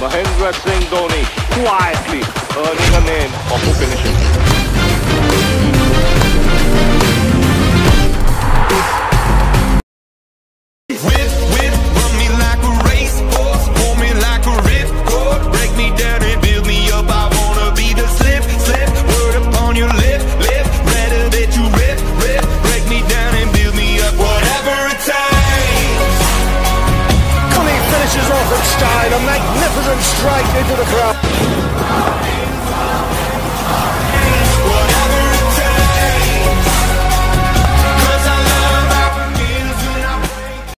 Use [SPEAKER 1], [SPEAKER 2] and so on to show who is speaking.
[SPEAKER 1] Mahendra Singh Dhoni quietly earning a name of a finisher. straight into the crowd.